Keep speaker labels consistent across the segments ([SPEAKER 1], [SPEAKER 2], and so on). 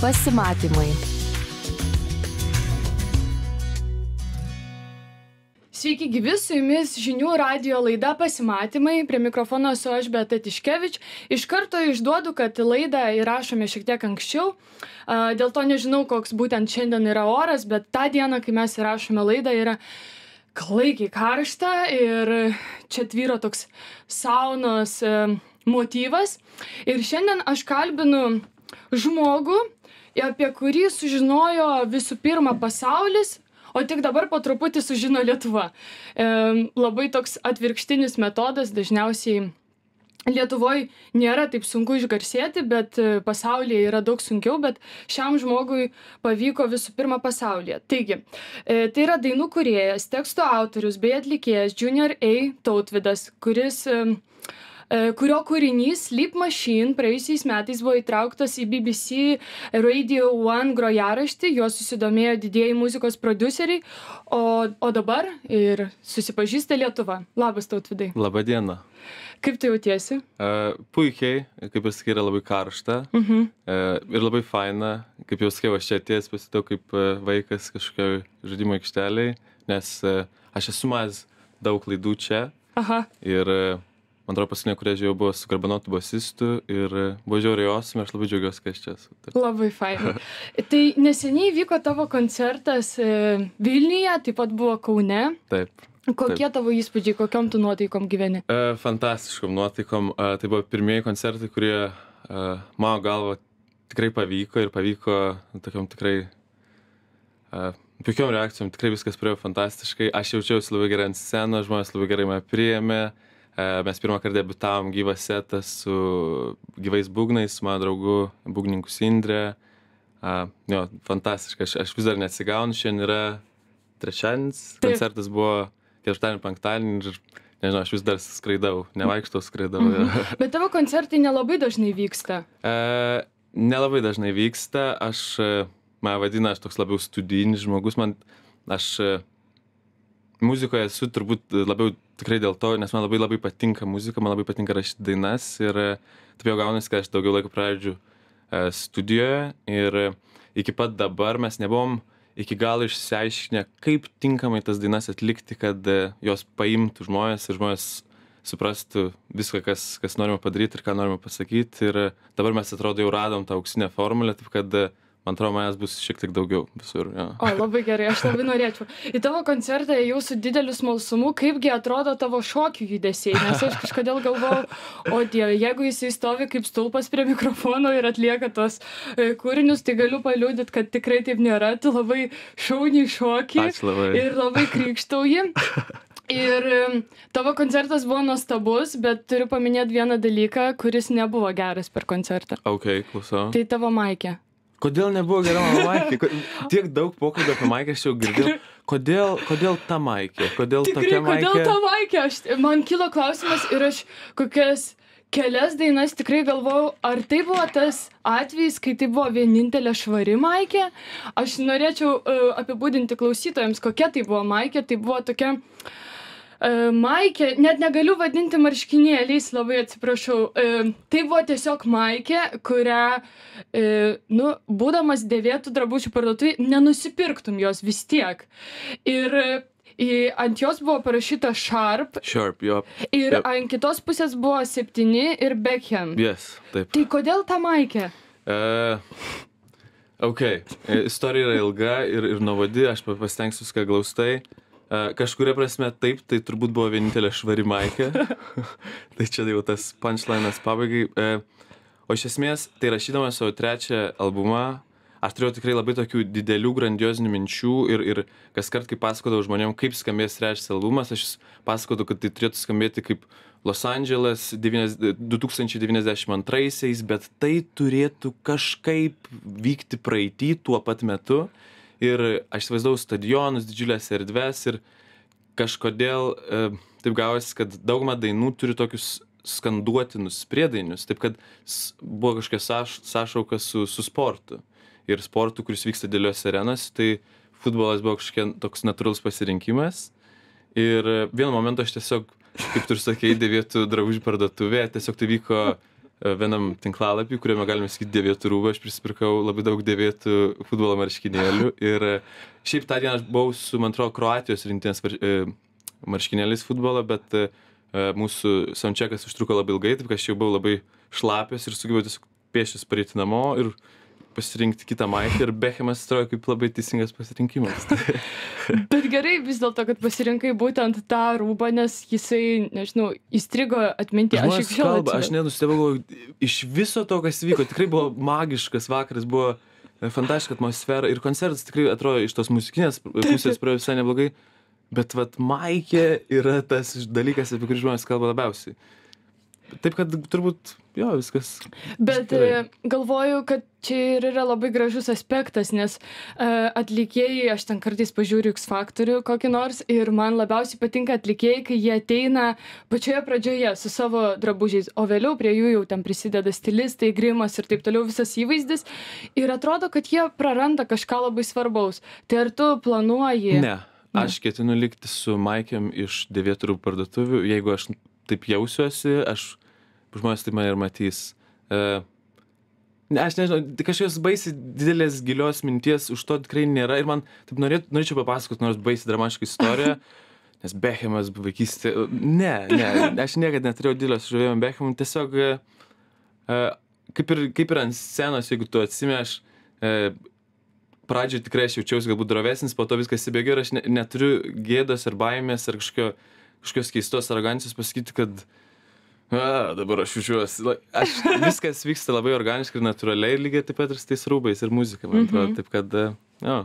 [SPEAKER 1] Pasimatymai.
[SPEAKER 2] Sveiki gyvi, su jumis žinių radio laida pasimatymai. Prie mikrofono esu aš Beta Tiškevič. Iš karto išduodu, kad laidą įrašome šiek tiek anksčiau. Dėl to nežinau, koks būtent šiandien yra oras, bet tą dieną, kai mes įrašome laidą, yra klaikiai karšta ir čia tvyro toks saunos e, motyvas. Ir šiandien aš kalbinu žmogų, apie kurį sužinojo visų pirma pasaulis, o tik dabar po truputį sužino Lietuva. E, labai toks atvirkštinis metodas dažniausiai. Lietuvoje nėra taip sunku išgarsėti, bet e, pasaulyje yra daug sunkiau, bet šiam žmogui pavyko visų pirma pasaulyje. Taigi, e, tai yra dainų kuriejas, teksto autorius bei atlikėjas Junior A. Tautvidas, kuris kurio kūrinys Sleep Machine praėjusiais metais buvo įtrauktas į BBC Radio One grojaraštį, juo susidomėjo didieji muzikos produceriai, o, o dabar ir susipažįsta Lietuva. Labas tautvidai.
[SPEAKER 3] Labą dieną.
[SPEAKER 2] Kaip tu jautiesi?
[SPEAKER 3] Uh, puikiai, kaip ir sakai, yra labai karšta uh -huh. uh, ir labai faina. Kaip jau sakiau, aš čia atėjęs pasitau kaip uh, vaikas kažkokio žaidimo aikšteliai, nes uh, aš esu mas daug klaidų čia. Aha. Ir uh, man atrodo paskutinė kurią žiūrėjau buvo su garbanotu bosistu ir buvo žiauriai awesome aš labai džiaugiuosi kad aš čia esu
[SPEAKER 2] taip. labai fainai tai neseniai vyko tavo koncertas e, vilniuje taip pat buvo kaune
[SPEAKER 3] taip
[SPEAKER 2] Kokie Taip. tavo įspūdžiai, kokiam tu nuotaikom gyveni?
[SPEAKER 3] E, fantastiškom nuotaikom. E, tai buvo pirmieji koncertai, kurie e, mano galva tikrai pavyko ir pavyko tokiam tikrai e, puikiom reakcijom, tikrai viskas praėjo fantastiškai. Aš jaučiausi labai gerai ant scenos, žmonės labai gerai mane priėmė. E, mes pirmą kartą debutavom gyvą setą su gyvais būgnais, su mano draugu būgnininku Sindrė. Uh, jo, fantastiška, aš, aš vis dar neatsigaunu, šiandien yra trečiadienis, koncertas buvo ketvirtadienį, penktadienį ir nežinau, aš vis dar skraidau, nevaikštau, skraidau. Mhm.
[SPEAKER 2] Bet tavo koncertai nelabai dažnai vyksta.
[SPEAKER 3] Uh, nelabai dažnai vyksta, aš, mane vadina, aš toks labiau studijinis žmogus, man, aš muzikoje esu turbūt labiau tikrai dėl to, nes man labai labai patinka muzika, man labai patinka rašyti dainas ir e, taip jau gaunasi, kad aš daugiau laiko praleidžiu e, studijoje ir e, iki pat dabar mes nebuvom iki galo išsiaiškinę, kaip tinkamai tas dainas atlikti, kad jos paimtų žmonės ir žmonės suprastų viską, kas, kas norime padaryti ir ką norime pasakyti. Ir dabar mes atrodo jau radom tą auksinę formulę, taip kad uh, man atrodo manęs bus šiek tiek daugiau visur. Ja.
[SPEAKER 2] O, labai gerai, aš labai norėčiau. Į tavo koncertą jau su dideliu smalsumu, kaipgi atrodo tavo šokių judesiai, nes aš kažkodėl galvojau, o dieve, jeigu jis įstovi kaip stulpas prie mikrofono ir atlieka tos e, kūrinius, tai galiu paliūdyti, kad tikrai taip nėra, tu labai šauniai šoki
[SPEAKER 3] labai.
[SPEAKER 2] ir labai krikštauji. Ir tavo koncertas buvo nuostabus, bet turiu paminėti vieną dalyką, kuris nebuvo geras per koncertą.
[SPEAKER 3] Ok, klausau.
[SPEAKER 2] Tai tavo maikė.
[SPEAKER 3] Kodėl nebuvo gera mano Maikė? Tiek daug pokalbio apie Maikę aš jau girdėjau. Kodėl, kodėl ta Maikė? Kodėl
[SPEAKER 2] Tikrai,
[SPEAKER 3] tokia Maikė?
[SPEAKER 2] Kodėl ta Maikė? Aš, man kilo klausimas ir aš kokias kelias dainas tikrai galvojau, ar tai buvo tas atvejis, kai tai buvo vienintelė švari Maikė. Aš norėčiau uh, apibūdinti klausytojams, kokia tai buvo Maikė. Tai buvo tokia uh, maikė, net negaliu vadinti marškinėliais, labai atsiprašau. E, tai buvo tiesiog maikė, kurią, e, nu, būdamas dėvėtų drabužių parduotuvai, nenusipirktum jos vis tiek. Ir ant jos buvo parašyta Sharp.
[SPEAKER 3] Sharp, jo.
[SPEAKER 2] Ir yep. ant kitos pusės buvo 7 ir Beckham.
[SPEAKER 3] Yes, taip.
[SPEAKER 2] Tai kodėl ta maikė? Uh,
[SPEAKER 3] ok, istorija yra ilga ir, ir nuovadi, aš pasitengsiu viską glaustai. Kažkuria prasme taip, tai turbūt buvo vienintelė švari maikė. tai čia jau tas punchlinas pabaigai. O iš esmės, tai rašydamas savo trečią albumą, aš turėjau tikrai labai tokių didelių, grandiozinių minčių ir, ir kas kart, kai pasakodavau žmonėm, kaip skambės trečias albumas, aš pasakodavau, kad tai turėtų skambėti kaip Los Angeles 2092, bet tai turėtų kažkaip vykti praeitį tuo pat metu ir aš įsivaizdavau stadionus, didžiulės erdves ir kažkodėl e, taip gavosi, kad dauguma dainų turi tokius skanduotinus priedainius, taip kad buvo kažkokia saš, sąšauka su, su sportu. Ir sportu, kuris vyksta dėliose arenose, tai futbolas buvo kažkokia toks natūralus pasirinkimas. Ir vienu momentu aš tiesiog, kaip tu ir sakei, dėvėtų drabužių parduotuvėje, tiesiog tai vyko vienam tinklalapį, kuriame galime sakyti dėvėtų rūbą, aš prisipirkau labai daug dėvėtų futbolo marškinėlių ir e, šiaip tą dieną aš buvau su, man atrodo, Kroatijos rinktinės marškinėliais futbolo, bet mūsų soundcheckas užtruko labai ilgai, taip kad aš jau buvau labai šlapias ir sugebėjau tiesiog pėštis pareiti namo ir pasirinkti kitą maikę ir Bechemas atrodo kaip labai teisingas pasirinkimas.
[SPEAKER 2] Bet gerai vis dėlto, kad pasirinkai būtent tą rūbą, nes jisai, nežinau, įstrigo atminti.
[SPEAKER 3] Aš iki šiol. Kalba, aš nenustebau, iš viso to, kas vyko, tikrai buvo magiškas vakaras, buvo e, fantastiška atmosfera ir koncertas tikrai atrodo iš tos muzikinės pusės praėjo visai neblogai. Bet vat Maikė yra tas dalykas, apie kurį žmonės kalba labiausiai. Taip kad turbūt jo viskas.
[SPEAKER 2] Bet gerai. E, galvoju, kad čia ir yra labai gražus aspektas, nes uh, atlikėjai, aš ten kartais pažiūriu X faktorių kokį nors ir man labiausiai patinka atlikėjai, kai jie ateina pačioje pradžioje su savo drabužiais, o vėliau prie jų jau ten prisideda stilistai, grimas ir taip toliau visas įvaizdis ir atrodo, kad jie praranda kažką labai svarbaus. Tai ar tu planuoji?
[SPEAKER 3] Ne. Aš ketinu likti su Maikėm iš dėvėtų parduotuvių, jeigu aš taip jausiuosi, aš žmonės taip mane ir matys. Uh, ne, aš nežinau, kažkokios baisiai didelės gilios minties už to tikrai nėra ir man taip norėt, norėčiau papasakoti nors baisiai dramatišką istoriją, nes Bechemas vaikystė, ne, ne, aš niekada neturėjau didelio sužavėjimo Bechemui, tiesiog uh, kaip, ir, kaip ir ant scenos, jeigu tu atsimė, aš uh, pradžioje tikrai aš jaučiausi galbūt drovesnis, po to viskas įbėgė ir aš ne, neturiu gėdos ar baimės ar kažkokio, kažkokios keistos arogancijos pasakyti, kad A, dabar aš jaučiuosi. Aš, viskas vyksta labai organiškai ir natūraliai, lygiai taip pat ir su tais rūbais ir muzika, man atrodo. Mm -hmm. Taip kad, jo.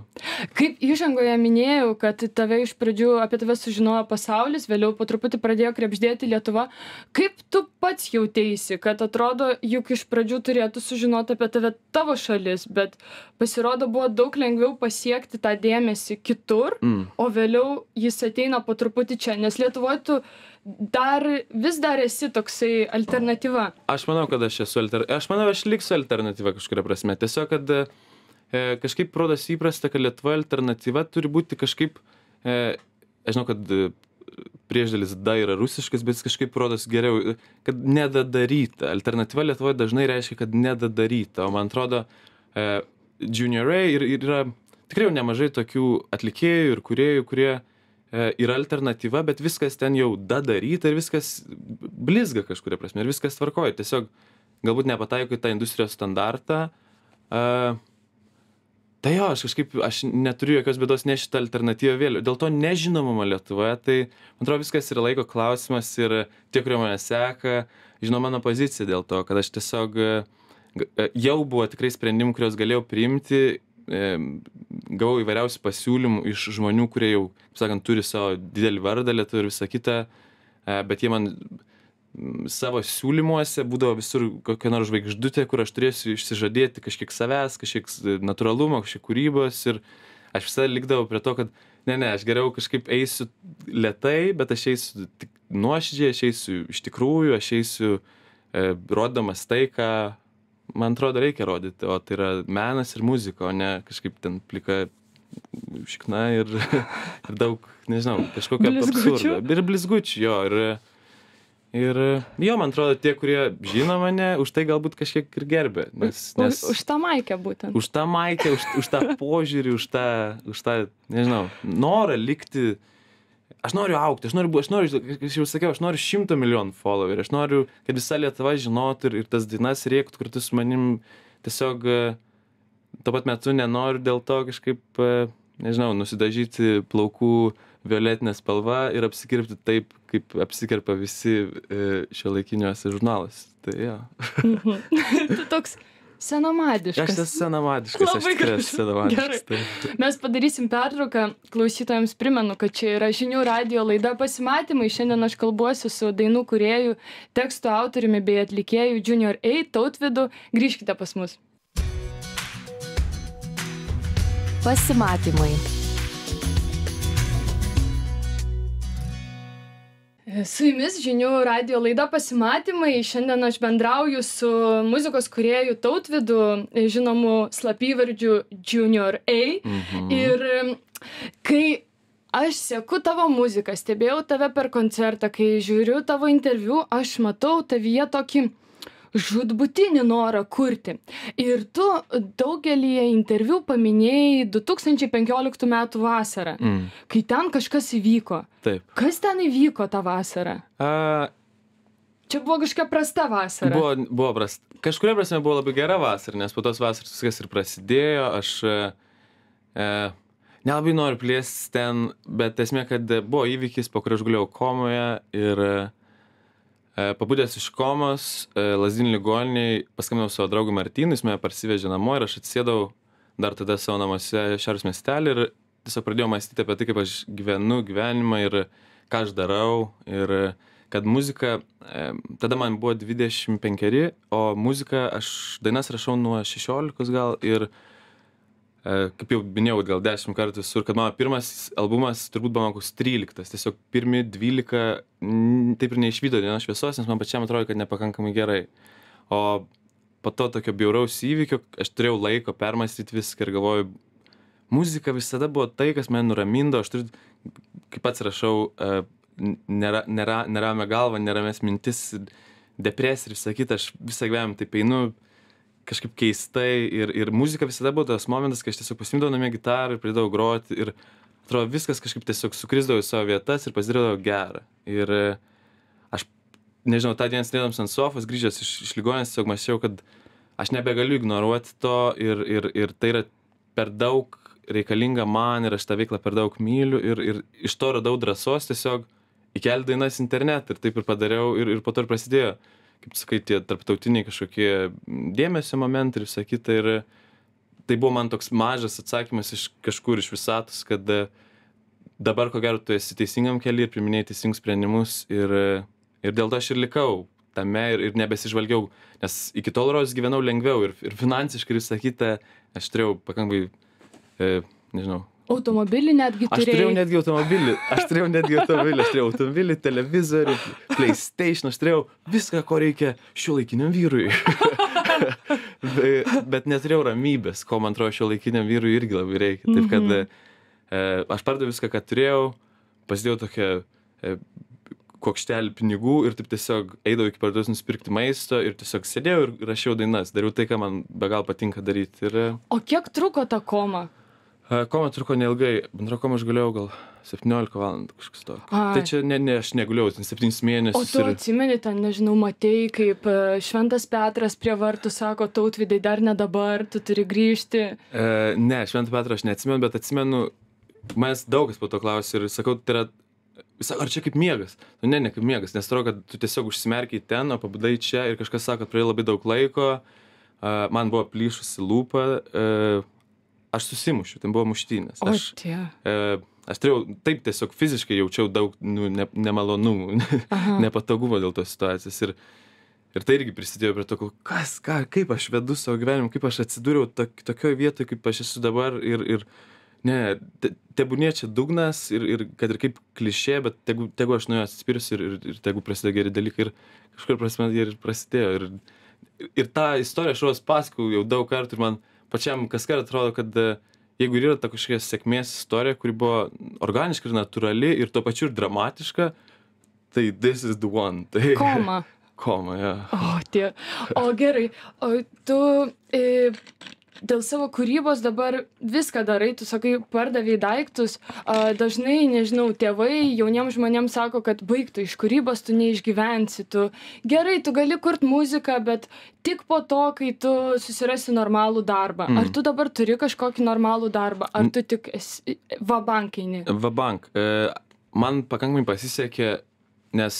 [SPEAKER 2] Kaip įžangoje minėjau, kad tave iš pradžių apie tave sužinojo pasaulis, vėliau po truputį pradėjo krepždėti Lietuva. Kaip tu pats jautėsi, kad atrodo, juk iš pradžių turėtų sužinoti apie tave tavo šalis, bet pasirodo buvo daug lengviau pasiekti tą dėmesį kitur, mm. o vėliau jis ateina po truputį čia, nes Lietuvoje tu dar vis dar esi toksai alternatyva.
[SPEAKER 3] Aš manau, kad aš esu alternatyva. Aš manau, aš liksiu alternatyva kažkuria prasme. Tiesiog, kad e, kažkaip rodos įprasta, kad Lietuva alternatyva turi būti kažkaip, e, aš žinau, kad e, priešdėlis da yra rusiškas, bet kažkaip rodos geriau, kad nedadaryta. Alternatyva Lietuvoje dažnai reiškia, kad nedadaryta. O man atrodo, e, Junior A ir, ir yra tikrai jau nemažai tokių atlikėjų ir kuriejų, kurie E, yra alternatyva, bet viskas ten jau dadaryta ir viskas blizga kažkuria prasme ir viskas tvarkoja. Tiesiog galbūt nepataiko į tą industrijos standartą. Uh, tai jo, aš kažkaip, aš neturiu jokios bėdos nešti alternatyvą vėliau. Dėl to nežinomumo Lietuvoje, tai man atrodo viskas yra laiko klausimas ir tie, kurie mane seka, žino mano poziciją dėl to, kad aš tiesiog jau buvo tikrai sprendimų, kuriuos galėjau priimti gavau įvairiausių pasiūlymų iš žmonių, kurie jau, kaip sakant, turi savo didelį vardą lietuvių ir visą kitą, e, bet jie man savo siūlymuose būdavo visur kokia nors žvaigždutė, kur aš turėsiu išsižadėti kažkiek savęs, kažkiek natūralumo, kažkiek kūrybos ir aš visada likdavau prie to, kad ne, ne, aš geriau kažkaip eisiu lietai, bet aš eisiu tik nuoširdžiai, aš eisiu iš tikrųjų, aš eisiu e, rodamas tai, ką man atrodo reikia rodyti o tai yra menas ir muzika o ne kažkaip ten plika šikna ir, ir daug, nežinau, kažkokio absurdo. Ir blizgučių, jo. Ir, ir jo, man atrodo, tie, kurie žino mane, už tai galbūt kažkiek ir gerbė. Nes,
[SPEAKER 2] nes, už, tą maikę būtent.
[SPEAKER 3] Už tą maikę, už, už tą požiūrį, už tą, už tą, nežinau, norą likti aš noriu augti, aš noriu, aš noriu, aš jau sakiau, aš noriu šimto milijonų followerių, aš noriu, kad visa Lietuva žinotų ir, ir tas dainas rėktų kartu su manim. Tiesiog tuo pat metu nenoriu dėl to kažkaip, nežinau, nusidažyti plaukų violetinė spalva ir apsikirpti taip, kaip apsikirpa visi e, šio laikiniuose žurnaluose. Tai jo.
[SPEAKER 2] tu toks senamadiškas.
[SPEAKER 3] Aš esu senamadiškas. Labai gerai. Senamadiškas. Tai.
[SPEAKER 2] Mes padarysim pertrauką. Klausytojams primenu, kad čia yra žinių radio laida pasimatymai. Šiandien aš kalbuosiu su dainų kuriejų, teksto autoriumi bei atlikėjų Junior A tautvidu. Grįžkite pas mus.
[SPEAKER 1] Pasimatymai.
[SPEAKER 2] Su jumis žinių radio laida pasimatymai. Šiandien aš bendrauju su muzikos kuriejų tautvidu, žinomu slapyvardžiu Junior A. Mhm. Ir kai aš seku tavo muziką, stebėjau tave per koncertą, kai žiūriu tavo interviu, aš matau tavyje tokį žūtbūtinį norą kurti. Ir tu daugelį interviu paminėjai 2015 m. vasarą,
[SPEAKER 3] Mm.
[SPEAKER 2] kai ten kažkas įvyko.
[SPEAKER 3] Taip.
[SPEAKER 2] Kas ten įvyko tą vasarą?
[SPEAKER 3] A,
[SPEAKER 2] Čia buvo kažkokia prasta vasara.
[SPEAKER 3] buvo, buvo prast. Kažkuria prasme buvo labai gera vasara, nes po tos vasaros viskas ir prasidėjo. Aš e, e, nelabai noriu plėstis ten, bet esmė, kad buvo įvykis, po kurio aš guliau komoje ir e, pabudęs iš komos, e, Lazdinių ligoniniai, paskambinau savo draugui Martynui, jis mane parsivežė namo ir aš atsėdau dar tada savo namuose Šiaurės miestelį ir tiesiog pradėjau mąstyti apie tai, kaip aš gyvenu gyvenimą ir ką aš darau. Ir e, kad muzika, e, tada man buvo 25, o muziką aš dainas rašau nuo 16 gal ir e, kaip jau minėjau, gal 10 kartų visur, kad mano pirmas albumas turbūt buvo koks 13, tiesiog pirmi 12 mm, taip ir neišvydo dienos šviesos, nes man pačiam atrodo, kad nepakankamai gerai. O po to tokio bjauraus įvykio aš turėjau laiko permastyti viską ir galvoju, muzika visada buvo tai, kas mane nuramindavo, aš turiu, kaip pats rašau, e, nėra, nėra, neramę galvą, neramės mintis, depresija ir visą kitą, aš visą gyvenimą taip einu kažkaip keistai ir, ir muzika visada buvo tas momentas, kai aš tiesiog pasimdavau namie gitarą ir pradėjau groti ir atrodo viskas kažkaip tiesiog sukrisdavo į savo vietas ir pasidarydavo gera. Ir e, aš, nežinau, tą dieną sėdėdams ant sofos, grįžęs iš, iš ligonės, tiesiog mąsčiau, kad aš nebegaliu ignoruoti to ir, ir, ir tai yra per daug reikalinga man ir aš tą veiklą per daug myliu ir, ir iš to radau drąsos tiesiog įkelti dainas internetą ir taip ir padariau ir, ir po to ir prasidėjo, kaip sakai, tie tarptautiniai kažkokie dėmesio momentai ir visa kita. Ir tai buvo man toks mažas atsakymas iš kažkur iš visatos, kad e, dabar ko gero tu esi teisingam keliui ir priminėjai teisingus sprendimus ir, ir dėl to aš ir likau tame ir, ir nebesižvalgiau, nes iki tol rodos gyvenau lengviau ir, ir finansiškai ir visą kitą aš turėjau pakankamai, e, nežinau,
[SPEAKER 2] Automobilį netgi
[SPEAKER 3] Aš turėjau netgi automobilį, aš turėjau netgi automobilį, aš turėjau automobilį, televizorių, PlayStation, aš turėjau viską, ko reikia šio laikiniam vyrui. Be- Bet neturėjau ramybės, ko man atrodo šio laikiniam vyrui irgi labai reikia. Taip kad
[SPEAKER 2] Mhm.
[SPEAKER 3] e, aš pardaviau viską, ką turėjau, pasidėjau tokią e, kokštelį pinigų ir taip tiesiog eidavau iki parduotuvės nusipirkti maisto ir tiesiog sėdėjau ir rašiau dainas, dariau tai, ką man be gal patinka daryti. Ir e,
[SPEAKER 2] O kiek truko ta koma?
[SPEAKER 3] Koma truko neilgai, bendra koma aš galėjau gal 17 valandų kažkas.
[SPEAKER 2] Ai.
[SPEAKER 3] Tai čia ne, ne aš neguliau, ten 7
[SPEAKER 2] O
[SPEAKER 3] mėnesius.
[SPEAKER 2] tu
[SPEAKER 3] Ir,
[SPEAKER 2] atsimeni, ten, nežinau, matei, kaip e, Šventas Petras prie vartų sako, tautvidai dar ne dabar, tu turi grįžti.
[SPEAKER 3] e, ne, Šventą Petrą aš neatsimenu, bet atsimenu, manęs daug kas po to klausė ir sakau, tai yra, ar čia kaip miegas? Nu, ne, ne kaip miegas, nes atrodo, kad tu tiesiog užsimerkiai ten, o pabudai čia ir kažkas sako, praėjo labai daug laiko, a, man buvo plyšusi lūpa, e, aš susimušiu, ten buvo muštynės. Aš, e, aš turėjau, taip tiesiog fiziškai jaučiau daug nu, ne, nemalonumų, nepatogumo dėl tos situacijos. Ir, ir tai irgi prisidėjo prie to, kas, ką, kaip aš vedu savo gyvenimą, kaip aš atsidūriau tok, tokioje vietoje, kaip aš esu dabar. Ir, ir ne, te, tebūnie čia dugnas ir, ir kad ir kaip klišė, bet tegu, tegu aš nuo jo atsispirsiu ir, ir, ir tegu prasideda geri dalykai. Ir kažkur prasme jie ir prasidėjo. Ir, ir tą istoriją aš juos pasakau jau daug kartų ir man pačiam kas kart atrodo, kad e, jeigu yra ta kažkokia sėkmės istorija, kuri buvo organiška ir natūrali ir tuo pačiu ir dramatiška, tai this is the one. Tai,
[SPEAKER 2] Koma.
[SPEAKER 3] Koma, ja.
[SPEAKER 2] O, tie. O gerai, o tu e, dėl savo kūrybos dabar viską darai, tu sakai, pardavai daiktus, a, dažnai, nežinau, tėvai jauniems žmonėms sako, kad baigtų iš kūrybos, tu neišgyvensi, tu gerai, tu gali kurt muziką, bet tik po to, kai tu susirasi normalų darbą.
[SPEAKER 3] Mm.
[SPEAKER 2] Ar tu dabar turi kažkokį normalų darbą, ar tu tik esi vabankaini?
[SPEAKER 3] Vabank. E, man pakankamai pasisekė, nes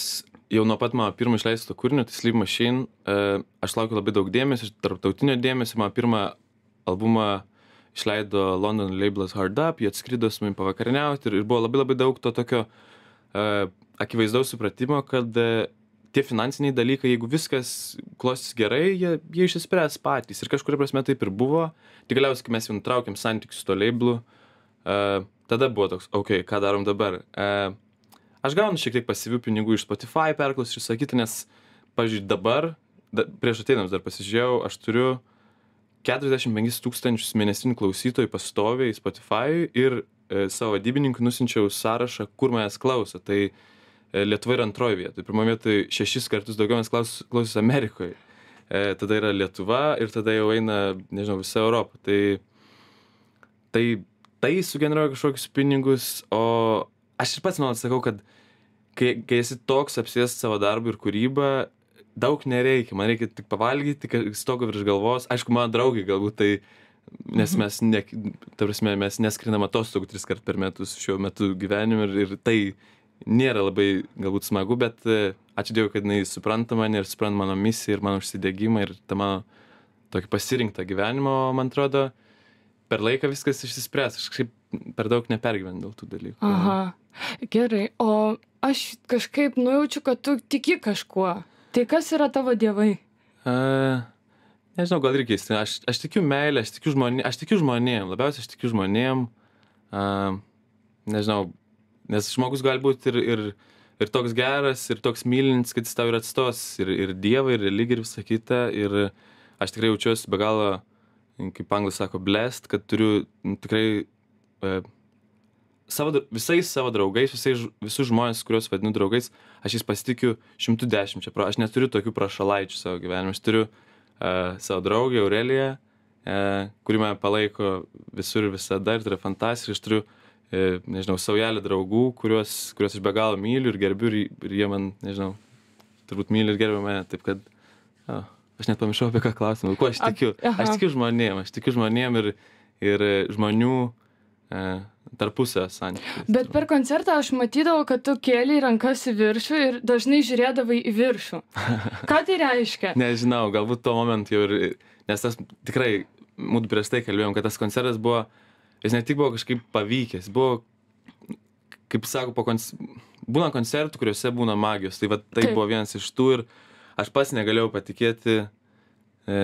[SPEAKER 3] jau nuo pat mano pirmo išleisto kūrinio, tai Sleep Machine, e, aš laukiu labai daug dėmesio, tarptautinio dėmesio. Mano pirmą albumą išleido London labelas Hard Up, jie atskrido su manim pavakarieniauti ir, ir buvo labai labai daug to tokio e, akivaizdaus supratimo, kad e, tie finansiniai dalykai, jeigu viskas klostys gerai, jie, jie išsispręs patys. Ir kažkuria prasme taip ir buvo. Tik galiausiai, kai mes jau nutraukėm santykius su to labelu, uh, tada buvo toks, okei, okay, ką darom dabar. Uh, aš gaunu šiek tiek pasyvių pinigų iš Spotify perklausų ir sakyti, nes, pažiūrėjau, dabar, da, prieš ateinams dar pasižiūrėjau, aš turiu 45 tūkstančius mėnesinių klausytojų pastoviai Spotify ir e, savo vadybininkui nusinčiau sąrašą, kur manęs klauso. Tai e, Lietuva yra antroje vietoje. Pirmoje vietoje šešis kartus daugiau manęs klaus, klausos Amerikoje. e, tada yra Lietuva ir tada jau eina, nežinau, visa Europa. Tai, tai, tai sugeneruoja kažkokius pinigus, o aš ir pats man sakau, kad kai, kai esi toks apsės savo darbą ir kūrybą, daug nereikia, man reikia tik pavalgyti, stogą virš galvos. Aišku, mano draugai galbūt tai, nes mes, ne, prasme, mes neskrinam atostogų tris kart per metus šiuo metu gyvenime ir, ir tai nėra labai galbūt smagu, bet e, ačiū Dievui, kad jinai supranta mane ir supranta mano misiją ir mano užsidėgymą ir tą mano tokį pasirinktą gyvenimą, man atrodo, per laiką viskas išsispręs. Aš kažkaip per daug nepergyvenu dėl tų dalykų.
[SPEAKER 2] Aha, gerai. O aš kažkaip nujaučiu, kad tu tiki kažkuo. Tai kas yra tavo dievai?
[SPEAKER 3] A, nežinau, gal ir keista. Aš, aš tikiu meilę, aš tikiu, žmonė, aš tikiu žmonėm, labiausiai aš tikiu žmonėm. A, nežinau, nes žmogus gali būti ir, ir, ir toks geras, ir toks mylintis, kad jis tau ir atstos, ir, ir dievą, ir religiją, ir visą kitą. Ir aš tikrai jaučiuosi be galo, kaip anglas sako, blest, kad turiu tikrai e, savo, visais savo draugais, visais, visus žmonės, kuriuos vadinu draugais, aš jais pasitikiu 110. Aš neturiu tokių prašalaičių savo gyvenime. Aš turiu uh, savo draugę Aureliją, uh, kuri mane palaiko visur ir visada ir tai yra fantastiška. Aš turiu, uh, nežinau, saujelį draugų, kuriuos, kuriuos aš be galo myliu ir gerbiu ir, ir jie man, nežinau, turbūt myli ir gerbia mane. Taip kad, uh, aš net pamiršau apie ką klausimą. Kuo aš tikiu? Aš tikiu žmonėm, aš tikiu žmonėm ir, ir žmonių uh, tarpusavio santykius.
[SPEAKER 2] Bet per koncertą aš matydavau, kad tu kėlė rankas į viršų ir dažnai žiūrėdavai į viršų. Ką tai reiškia?
[SPEAKER 3] Nežinau, galbūt tuo momentu jau ir, nes tas tikrai, mūsų prieš tai kalbėjom, kad tas koncertas buvo, jis ne tik buvo kažkaip pavykęs, buvo, kaip sako, po kons... būna koncertų, kuriuose būna magijos. Tai va, tai Taip. buvo vienas iš tų ir aš pats negalėjau patikėti, e,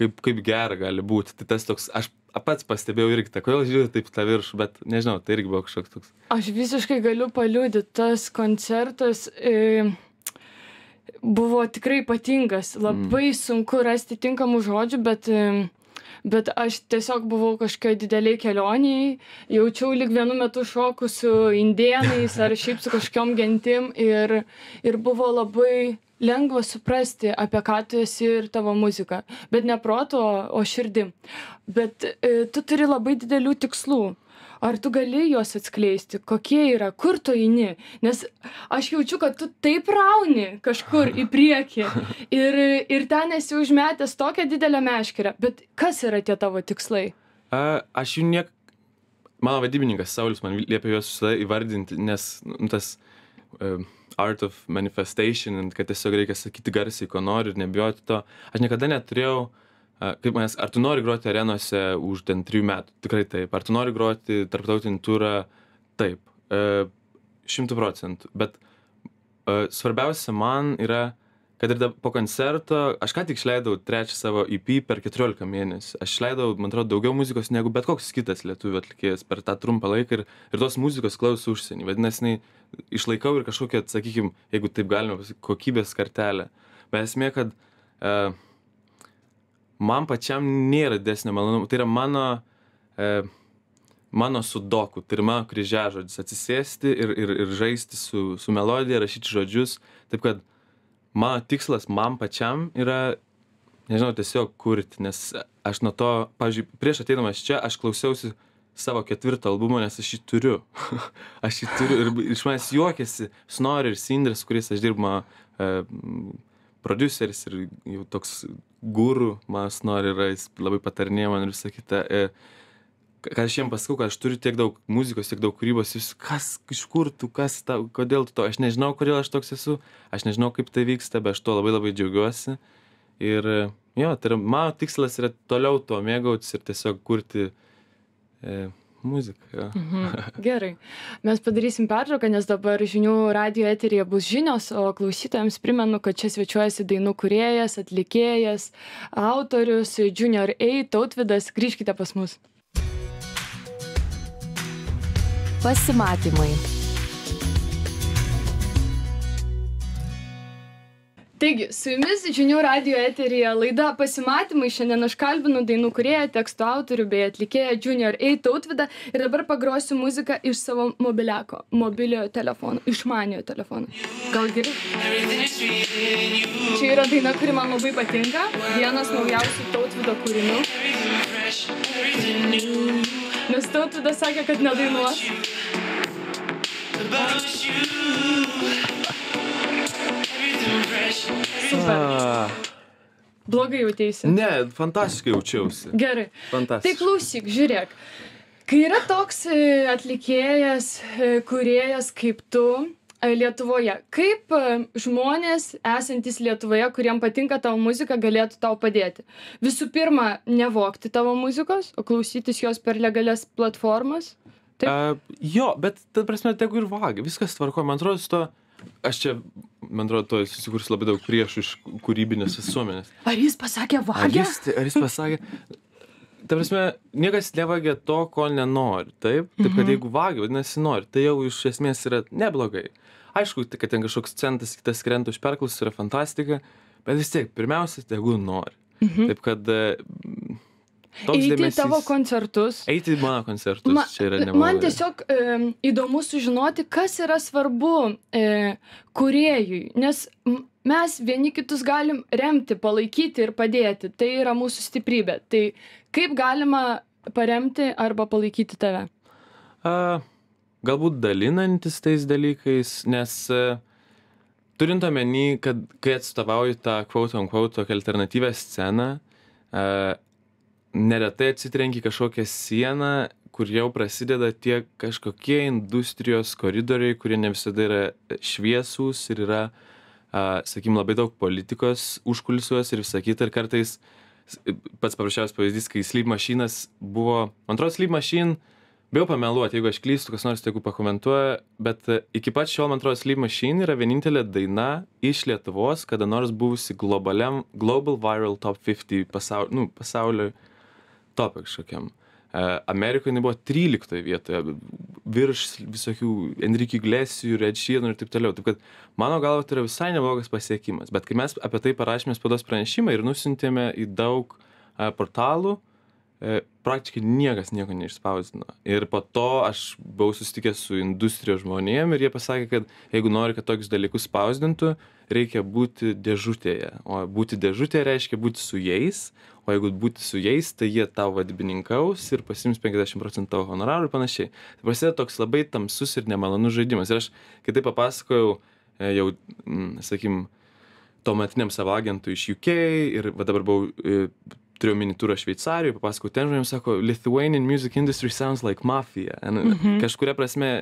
[SPEAKER 3] kaip, kaip gera gali būti. Tai tas toks, aš pats pastebėjau irgi tą, kodėl žiūriu taip tą viršų, bet nežinau, tai irgi buvo kažkoks toks.
[SPEAKER 2] Aš visiškai galiu paliūdyti, tas koncertas e, buvo tikrai ypatingas, labai mm. sunku rasti tinkamų žodžių, bet e, bet aš tiesiog buvau kažkokioje didelėje kelionėje, jaučiau lyg vienu metu šoku su indienais ar šiaip su kažkokiam gentim ir, ir buvo labai lengva suprasti, apie ką tu esi ir tavo muzika, bet ne proto, o širdim. Bet e, tu turi labai didelių tikslų. Ar tu gali juos atskleisti, kokie yra, kur tu eini? Nes aš jaučiu, kad tu taip rauni kažkur į priekį ir, ir ten esi užmetęs tokią didelę meškerę. Bet kas yra tie tavo tikslai?
[SPEAKER 3] A, aš jų niek... Mano vadybininkas Saulis man liepė juos įvardinti, nes nu, tas... Uh, art of manifestation, kad tiesiog reikia sakyti garsiai, ko nori ir nebijoti to. Aš niekada neturėjau, kaip manęs, ar tu nori groti arenose už ten trijų metų, tikrai taip, ar tu nori groti tarptautinį turą, taip, šimtų procentų. Bet svarbiausia man yra, kad ir po koncerto, aš ką tik išleidau trečią savo EP per 14 mėnesių. Aš išleidau, man atrodo, daugiau muzikos negu bet koks kitas lietuvių atlikėjas per tą trumpą laiką ir, ir tos muzikos klausiu užsienį. Vadinasi, išlaikau ir kažkokią, sakykime, jeigu taip galima pasakyti, kokybės kartelę. Bet esmė, kad uh, man pačiam nėra desnio malonumo. Tai yra mano, uh, mano sudoku, tai yra mano kryžiažodis - atsisėsti ir, ir, ir žaisti su, su melodija, rašyti žodžius. Taip kad mano tikslas man pačiam yra, nežinau, tiesiog kurti, nes aš nuo to, pavyzdžiui, prieš ateidamas čia, aš klausiausi savo ketvirtą albumą, nes aš jį turiu. aš jį turiu ir iš manęs juokiasi Snori ir Sindris, kuris aš dirbu e, produceris ir jau toks gurų, man Snori yra, jis labai patarnėja man ir visą kitą. E, ką aš jiem pasakau, kad aš turiu tiek daug muzikos, tiek daug kūrybos, jūs kas, iš kur tu, kas tau, kodėl tu to, aš nežinau, kodėl aš toks esu, aš nežinau, kaip tai vyksta, bet aš to labai labai džiaugiuosi. Ir jo, tai yra, mano tikslas yra toliau to mėgautis ir tiesiog kurti e, muziką.
[SPEAKER 2] Mhm. Gerai. Mes padarysim pertrauką, nes dabar žinių radio eterija bus žinios, o klausytojams primenu, kad čia svečiuojasi dainų kuriejas, atlikėjas, autorius, Junior A, tautvidas. Grįžkite pas mus.
[SPEAKER 1] Pasimatymai.
[SPEAKER 2] Taigi, su jumis žinių radio eterija laida pasimatymai. Šiandien aš kalbinu dainų kurieją, teksto autorių bei atlikėją Junior A. Tautvidą ir dabar pagrosiu muziką iš savo mobiliako, mobiliojo telefono, išmaniojo telefono. Gal geri? Čia yra daina, kuri man labai patinka. Vienas naujausių Tautvido kūrinių. Nes Tautvidas sakė, kad nedainuos. Super.
[SPEAKER 3] A,
[SPEAKER 2] Blogai jautėsi.
[SPEAKER 3] ne, fantastiškai jaučiausi.
[SPEAKER 2] Gerai. Tai
[SPEAKER 3] Fantastiškai.
[SPEAKER 2] klausyk, žiūrėk. Kai yra toks e, atlikėjas, e, kuriejas kaip tu Lietuvoje, kaip e, žmonės esantys Lietuvoje, kuriem patinka tavo muzika, galėtų tau padėti? Visų pirma, nevokti tavo muzikos, o klausytis jos per legalias platformas. Taip.
[SPEAKER 3] A, jo, bet, ta prasme, tegu ir vagia, viskas tvarko, man atrodo, su to, aš čia, man atrodo, to susikurs labai daug priešų iš kūrybinės visuomenės.
[SPEAKER 2] Ar jis pasakė
[SPEAKER 3] Ar
[SPEAKER 2] vagia?
[SPEAKER 3] jis, ar jis pasakė, ta prasme, niekas nevagia to, ko nenori, taip? Taip, kad jeigu vagia, vadinasi, nori, tai jau iš esmės yra neblogai. Aišku, tai, kad ten kažkoks centas kitas krenta už perklus yra fantastika, bet vis tiek, pirmiausia, tegu nori. Taip, kad e, toks
[SPEAKER 2] Eiti į
[SPEAKER 3] dėmesys.
[SPEAKER 2] tavo koncertus.
[SPEAKER 3] Eiti į mano koncertus,
[SPEAKER 2] Ma,
[SPEAKER 3] čia yra
[SPEAKER 2] man
[SPEAKER 3] neblogai.
[SPEAKER 2] tiesiog e, įdomu sužinoti, kas yra svarbu e, kuriejui, nes mes vieni kitus galim remti, palaikyti ir padėti. Tai yra mūsų stiprybė. Tai kaip galima paremti arba palaikyti tave?
[SPEAKER 3] A, galbūt dalinantis tais dalykais, nes a, turint omeny, kad kai atstovauju tą quote on quote tokią alternatyvę sceną, a, neretai atsitrenki kažkokią sieną, kur jau prasideda tie kažkokie industrijos koridoriai, kurie ne visada yra šviesūs ir yra, sakykim, labai daug politikos užkulisiuos ir visą kitą. Ir kartais pats paprasčiausias pavyzdys, kai Sleep Machinas buvo, man atrodo, Sleep Machine, bijau pameluoti, jeigu aš klystu, kas nors tegu pakomentuoja, bet e, iki pat šiol, man atrodo, Sleep Machine yra vienintelė daina iš Lietuvos, kada nors buvusi globaliam, Global Viral Top 50 pasaulio, nu, pasaulio top kažkokiam. E, Amerikoje jinai buvo 13 vietoje, virš visokių Enrique Iglesių, Red Sheeran ir taip toliau. Taip kad mano galva tai yra visai neblogas pasiekimas. Bet kai mes apie tai parašėme spaudos pranešimą ir nusintėme į daug e, portalų, praktiškai niekas nieko neišspausdino. Ir po to aš buvau susitikęs su industrijos žmonėm ir jie pasakė, kad jeigu nori, kad tokius dalykus spausdintų, reikia būti dėžutėje. O būti dėžutėje reiškia būti su jais, o jeigu būti su jais, tai jie tau vadybininkaus ir pasims 50 procentų tavo honorarų ir panašiai. Tai prasideda toks labai tamsus ir nemalonus žaidimas. Ir aš kitaip papasakojau e, jau, mm, sakykim, tuometiniam savo agentui iš UK ir dabar buvau, e, turėjau mini turą Šveicarijoje, papasakojau ten žmonėms, sako, Lithuanian music industry sounds like mafia. And
[SPEAKER 2] Mhm.
[SPEAKER 3] Kažkuria prasme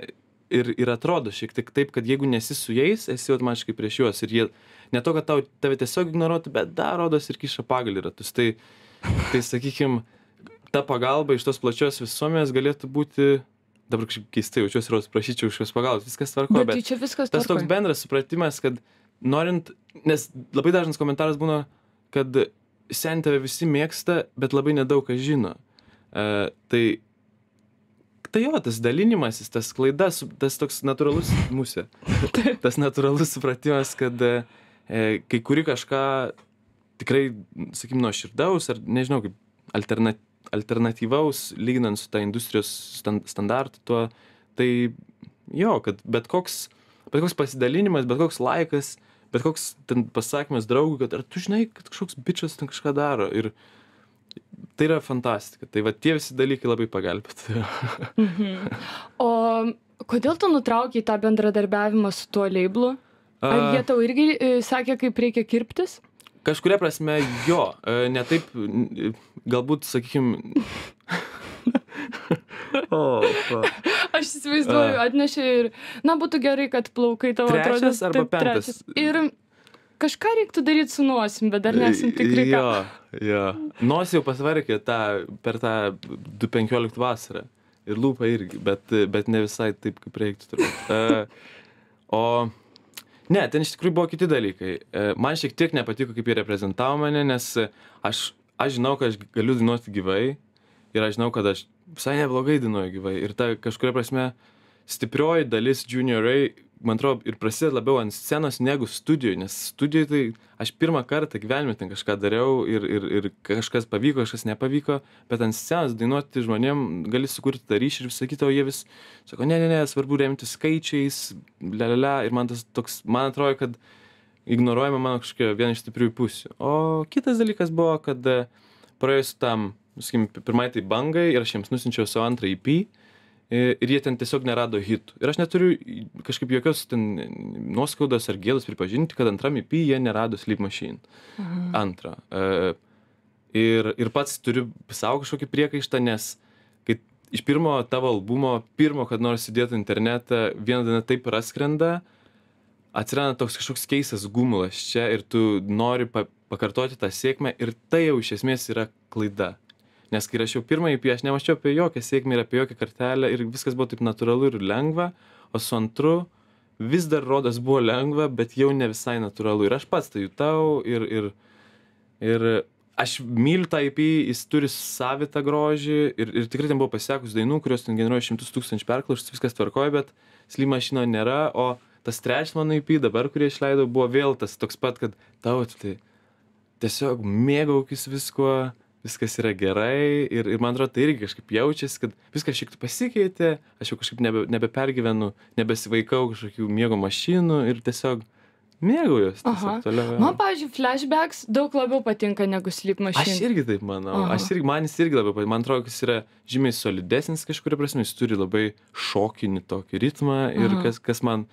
[SPEAKER 3] ir, ir atrodo šiek tiek taip, kad jeigu nesi su jais, esi automatiškai prieš juos. Ir jie ne to, kad tau, tave tiesiog ignoruotų, bet dar rodos ir kiša pagalį ratus. Tai, tai sakykime, ta pagalba iš tos plačios visuomenės galėtų būti, dabar kažkaip keistai jaučiuosi, rodos prašyčiau iš jos pagalbos, viskas tvarko,
[SPEAKER 2] Bet,
[SPEAKER 3] bet,
[SPEAKER 2] tai čia viskas
[SPEAKER 3] tas toks bendras supratimas, kad norint, nes labai dažnas komentaras būna, kad sen tave visi mėgsta, bet labai nedaug kas žino. Uh, tai, tai jo, tas dalinimasis, tas klaidas, tas toks natūralus musė. tas natūralus supratimas, kad e, kai kuri kažką tikrai, sakykim, nuo širdaus ar nežinau, kaip alterna, alternatyvaus, lyginant su tą industrijos stan, standartu, tuo, tai jo, kad bet koks, bet koks pasidalinimas, bet koks laikas, bet koks ten pasakymas draugui, kad ar tu žinai, kad kažkoks bičias ten kažką daro. Ir tai yra fantastika. Tai va tie visi dalykai labai pagelbėtų.
[SPEAKER 2] Mhm. O kodėl tu nutraukiai tą bendradarbiavimą su tuo leiblu? Ar jie tau irgi e, sakė, kaip reikia kirptis?
[SPEAKER 3] Kažkuria prasme jo, e, ne taip, n- galbūt, sakykime. O, o.
[SPEAKER 2] Aš įsivaizduoju, atnešė ir, na, būtų gerai, kad plaukai tavo atrodo.
[SPEAKER 3] Arba
[SPEAKER 2] taip, trečias. Ir kažką reiktų daryti su nosim, bet dar nesam tikri. ką.
[SPEAKER 3] Jo, jo. Nos jau pasvarkė tą, per tą 2.15 vasarą. Ir lūpa irgi, bet, bet ne visai taip, kaip reiktų turbūt. Uh, o ne, ten iš tikrųjų buvo kiti dalykai. Uh, man šiek tiek nepatiko, kaip jie reprezentavo mane, nes e, aš, aš žinau, kad aš galiu dainuoti gyvai ir aš žinau, kad aš visai neblogai dainuoju gyvai. Ir ta kažkuria prasme stiprioji dalis juniorai man atrodo ir prasideda labiau ant scenos negu studijoj nes studijoj tai aš pirmą kartą gyvenime ten kažką dariau ir ir ir kažkas pavyko kažkas nepavyko bet ant scenos dainuoti žmonėm gali sukurti tą ryšį ir visa kita o jie vis sako ne ne ne svarbu remtis skaičiais lia ir man tas toks man atrodo kad ignoruojama mano kažkokia viena iš stipriųjų pusių o kitas dalykas buvo kad praėjus tam sakykim pirmai tai bangai ir aš jiems nusiunčiau savo antrą ep ir jie ten tiesiog nerado hitų. Ir aš neturiu kažkaip jokios ten nuoskaudos ar gėdos pripažinti, kad antram IP jie nerado Sleep Machine. Mhm. Antrą. E, ir, ir pats turiu savo kažkokį priekaištą, nes kai iš pirmo tavo albumo, pirmo, kad nors įdėtų internetą, vieną dieną taip raskrenda, atsiranda toks kažkoks keistas gumulas čia ir tu nori pa pakartoti tą sėkmę ir tai jau iš esmės yra klaida nes kai rašiau pirmąjį pi aš nemąsčiau apie jokią sėkmę ir apie jokią kartelę ir viskas buvo taip natūralu ir lengva o su antru vis dar rodos buvo lengva bet jau ne visai natūralu. Ir aš pats tai jutau ir ir ir aš myliu tą ip jis turi savitą grožį ir ir tikrai ten buvo pasisekusių dainų kurios ten generuoja šimtus tūkstančių perklausų viskas tvarkoj bet slim mašino nėra o tas trečias mano ip dabar kurį išleidau buvo vėl tas toks pat kad tau tai tiesiog mėgaukis viskuo viskas yra gerai ir ir man atrodo tai irgi kažkaip jaučiasi kad viskas šiek tiek pasikeitė aš jau kažkaip nebe nebepergyvenu nebesivaikau kažkokių miego mašinų ir tiesiog mėgaujuos tiesiog toliau
[SPEAKER 2] Man, pavyzdžiui, flashbacks daug labiau patinka negu sleep machine.
[SPEAKER 3] Aš irgi taip manau. Aha. Aš irgi, man jis irgi labai patinka. Man atrodo, jis yra žymiai solidesnis kažkuria prasme. Jis turi labai šokinį tokį ritmą ir kas, kas man...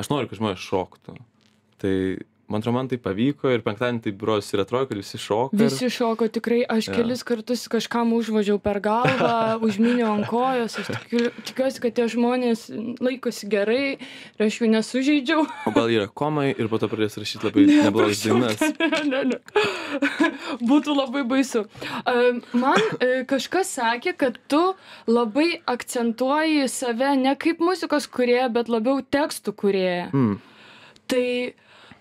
[SPEAKER 3] Aš noriu, kad žmonės šoktų. Tai man atrodo man tai pavyko ir penktadienį taip rodos ir atrodo kad visi šoka
[SPEAKER 2] visi šoko tikrai aš kelis kartus kažkam užvožiau per galvą užmyniau ant kojos aš tikiu tikiuosi kad tie žmonės laikosi gerai ir aš jų nesužeidžiau
[SPEAKER 3] o gal yra komai ir po to pradės rašyt labai neblogas dainas
[SPEAKER 2] ne, ne. Būtų labai baisu. Man e, kažkas sakė, kad tu labai akcentuoji save ne kaip muzikos kurėja, bet labiau tekstų kurėja.
[SPEAKER 3] mm.
[SPEAKER 2] Tai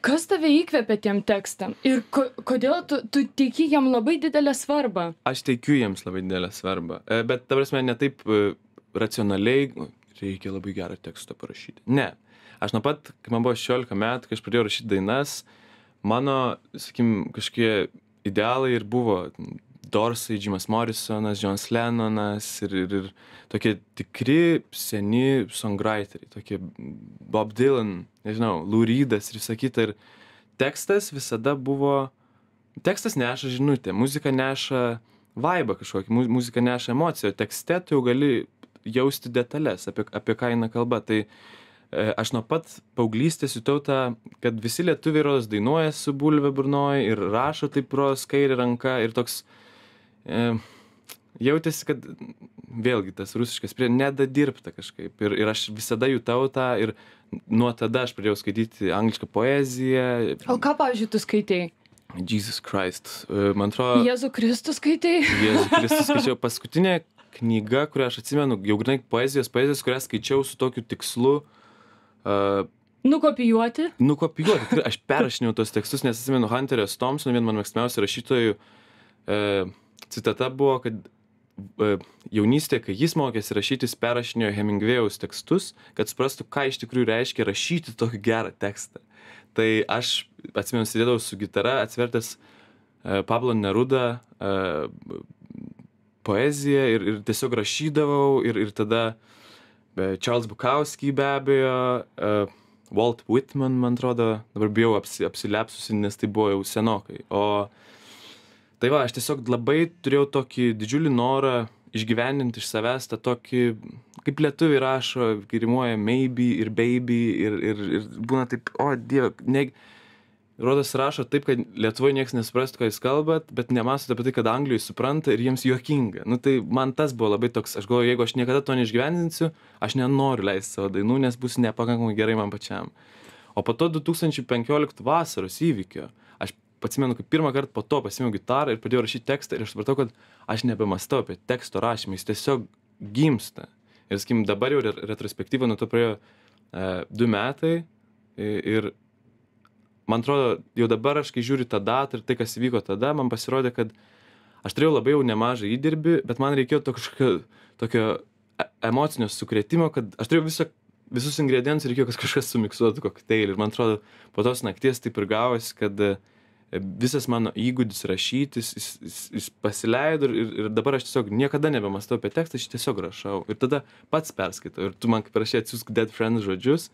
[SPEAKER 2] kas tave įkvėpia tiem tekstam? Ir ko, kodėl tu, tu teiki jam labai didelę svarbą?
[SPEAKER 3] aš teikiu jiems labai didelę svarbą. E, bet ta prasme ne taip e, racionaliai nu, reikia labai gerą tekstą parašyti. Ne. Aš nuo pat kai man buvo šešiolika metų kai aš pradėjau rašyt dainas mano sakykim kažkokie idealai ir buvo dorsai džimas morisonas džonas lenonas ir ir ir tokie tikri seni songraiteriai tokie bob dylan nežinau lou rydas ir visa kita. Ir tekstas visada buvo tekstas neša žinutę muzika neša vaibą kažkokį mu muzika neša emociją o tekste tu jau gali jausti detales apie apie ką eina kalba. Tai e, aš nuo pat paauglystės jutau tą kad visi lietuviai rodos dainuoja su bulve burnoj ir rašo taip rodos kaire ranka ir toks jautėsi kad vėlgi tas rusiškas prie nedadirbta kažkaip ir ir aš visada jutau tą ir nuo tada aš pradėjau skaityti anglišką poeziją
[SPEAKER 2] O ką, pavyzdžiui, tu skaitei?
[SPEAKER 3] Jesus Christ e, man atrodo
[SPEAKER 2] Jėzų Kristų skaitei?
[SPEAKER 3] Jėzus Kristus skaičiau paskutinė knyga kurią aš atsimenu jau grynai poezijos poezijos kurią skaičiau su tokiu tikslu a
[SPEAKER 2] Nukopijuoti?
[SPEAKER 3] nukopijuoti aš perrašinėjau tuos tekstus nes atsimenu hanterio stomsono vieno mano mėgstamiausių rašytojų e, citata buvo kad e, jaunystėje kai jis mokėsi rašyti jis perrašinėjo hemingvėjaus tekstus kad suprastų ką iš tikrųjų reiškia rašyti tokį gerą tekstą. Tai aš atsimenu sėdėdavau su gitara atsivertęs e, pablo neruda e, poeziją ir ir tiesiog rašydavau ir ir tada Charles Bukowski be abejo Walt Whitman man atrodo dabar bijau apsi apsilepsusi nes tai buvo jau senokai. O tai va aš tiesiog labai turėjau tokį didžiulį norą išgyvendint iš savęs tą tokį kaip lietuviai rašo kai rimuoja maybe ir baby ir ir ir būna taip o dieve ne rodos rašo taip kad lietuvoj nieks nesuprastų ką jūs kalbat bet nemąstot apie tai kad anglijoj supranta ir jiems juokinga. Nu tai man tas buvo labai toks aš galvoju jeigu aš niekada to neišgyvendinsiu aš nenoriu leist savo dainų nes bus nepakankamai gerai man pačiam. O po to du tūkstančiai penkioliktų vasaros įvykio atsimenu kaip pirmąkart po to pasiėmiau gitarą ir pradėjau rašyt tekstą ir aš supratau kad aš nebemąstau apie teksto rašymą jis tiesiog gimsta ir sakykim dabar jau re retrospektyva nuo to praėjo e, du metai ir man atrodo jau dabar aš kai žiūriu tą datą ir tai kas įvyko tada man pasirodė kad aš turėjau labai jau nemažą įdirbį bet man reikėjo to kažkokio tokio e emocinio sukrėtimo kad aš turėjau visą visus ingredientus reikėjo, kad kažkas sumiksuotų kokteilį. Ir man atrodo, po tos nakties taip ir gavosi, kad e, visas mano įgūdis rašyti, jis, jis, jis pasileido ir, ir dabar aš tiesiog niekada nebemastau apie tekstą, aš tiesiog rašau. Ir tada pats perskaitau. Ir tu man kaip prašai atsiųsk Dead Friends žodžius,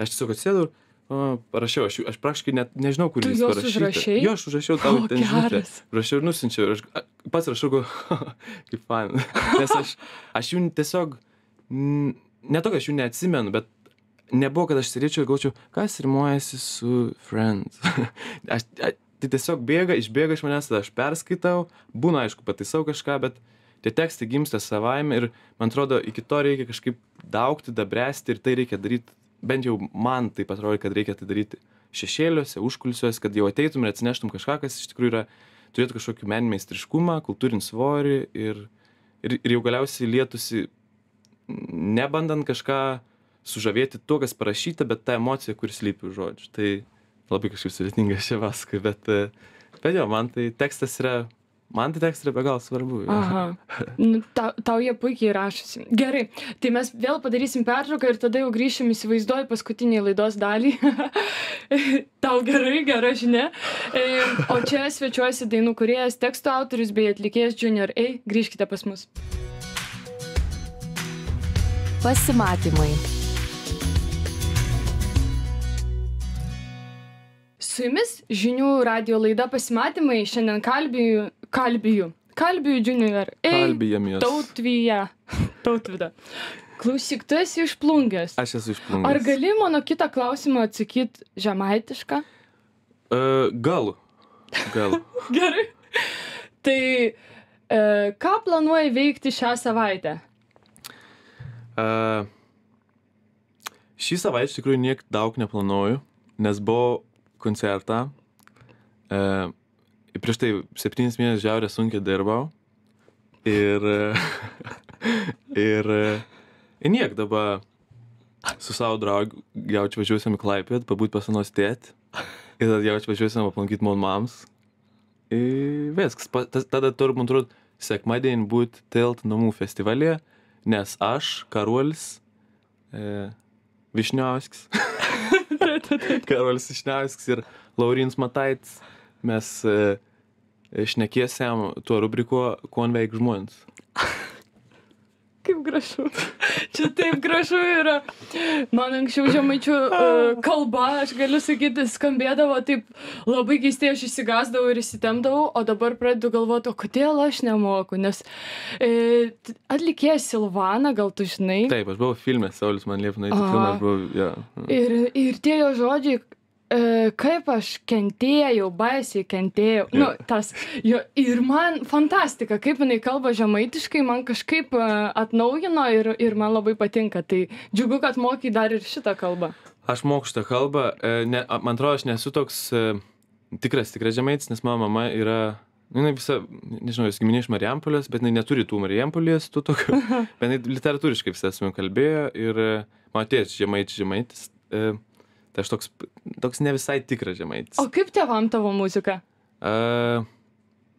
[SPEAKER 3] aš tiesiog atsėdau ir o, parašiau, aš, aš praktiškai net nežinau, kur
[SPEAKER 2] Tu
[SPEAKER 3] jis
[SPEAKER 2] užrašei?
[SPEAKER 3] Jo, aš užrašiau tau ten žinutę. Rašiau ir nusinčiau. Aš pats rašau, kaip fan. Nes aš, aš jų tiesiog, ne to, kad aš jų neatsimenu, bet nebuvo, kad aš sėdėčiau ir galvočiau, kas rimuojasi su Friends. aš, a, tai tiesiog bėga, išbėga iš manęs, tada aš perskaitau, būna aišku, pataisau kažką, bet tie tekstai gimsta savaime ir man atrodo, iki to reikia kažkaip daugti, dabręsti ir tai reikia daryti, bent jau man tai atrodo, kad reikia tai daryti šešėliuose, užkulisiuose, kad jau ateitum ir atsineštum kažką, kas iš tikrųjų yra, turėtų kažkokį meninį meistriškumą, kultūrinį svorį ir, ir, ir jau galiausiai lietusi, nebandant kažką sužavėti tuo, kas parašyta, bet tą emociją, kuris lypi už žodžių. Tai labai kažkaip sudėtinga šią vasarą, bet, e, bet jo, man tai tekstas yra, man tai tekstas yra be galo svarbu. jo.
[SPEAKER 2] Aha. Nu, tau, tau jie puikiai rašosi. Gerai, tai mes vėl padarysim pertrauką ir tada jau grįšim įsivaizduoju paskutinį laidos dalį. tau gerai, gera žinia. E, O čia svečiuosi dainų kuriejas, teksto autorius bei atlikėjas Junior A. Grįžkite pas mus.
[SPEAKER 1] Pasimatymai.
[SPEAKER 2] Su jumis žinių radio laida pasimatymai. Šiandien kalbiju, kalbiju, kalbiju Junior A.
[SPEAKER 3] Kalbėjomės.
[SPEAKER 2] Tautvyje. Tautvyda. Klausyk, tu esi išplungęs.
[SPEAKER 3] Aš esu išplungęs.
[SPEAKER 2] Ar gali mano kitą klausimą atsakyti žemaitišką?
[SPEAKER 3] Uh, gal. Gal.
[SPEAKER 2] Gerai. Tai e, ką planuoji veikti šią savaitę?
[SPEAKER 3] Uh, šį savaitę iš tikrųjų niek daug neplanuoju, nes buvau koncertą. Uh, prieš tai septynis mėnesius žiaurę sunkiai dirbau. Ir, ir, ir niek dabar su savo draugu jaučiu važiuosim į Klaipėd, pabūt pas anos tėt. Ir tada jaučiu važiuosim aplankyti mon mams. Ir viskas. Tada turbūt, man atrodo, sekmadienį būt Telt namų festivalė, nes aš, Karolis, e, Višniauskis, Karolis Višniauskis ir Laurins Mataits, mes e, šnekėsiam tuo rubriko, kuo veik žmonės.
[SPEAKER 2] Kaip gražu. Čia taip gražu yra. Man anksčiau žemaičių uh, kalba, aš galiu sakyti, skambėdavo taip labai keistai, aš įsigasdavau ir įsitemdavau, o dabar pradedu galvoti, o kodėl aš nemoku, nes e, atlikėja Silvana, gal tu žinai.
[SPEAKER 3] Taip, aš buvau filme, Saulis man nueiti
[SPEAKER 2] Aha.
[SPEAKER 3] filmą, aš buvau, ja.
[SPEAKER 2] Ir, ir tie jo žodžiai, kaip aš kentėjau, baisiai kentėjau.
[SPEAKER 3] Jo.
[SPEAKER 2] Nu, tas, jo, ir man fantastika, kaip jinai kalba žemaitiškai, man kažkaip e, atnaujino ir, ir man labai patinka. Tai džiugu, kad mokai dar ir šitą kalbą.
[SPEAKER 3] Aš moku šitą kalbą, e, ne, man atrodo, aš nesu toks e, tikras, tikras žemaitis, nes mano mama yra, nu, jinai visa, nežinau, jos giminė iš Marijampolės, bet jinai neturi tų Marijampolės, tų tokių, bet jinai literatūriškai visą esame kalbėjo ir mano tėtis žemaitis, žemaitis, e, tai aš toks, toks ne visai tikras žemaitis.
[SPEAKER 2] O kaip tėvam tavo muzika?
[SPEAKER 3] E,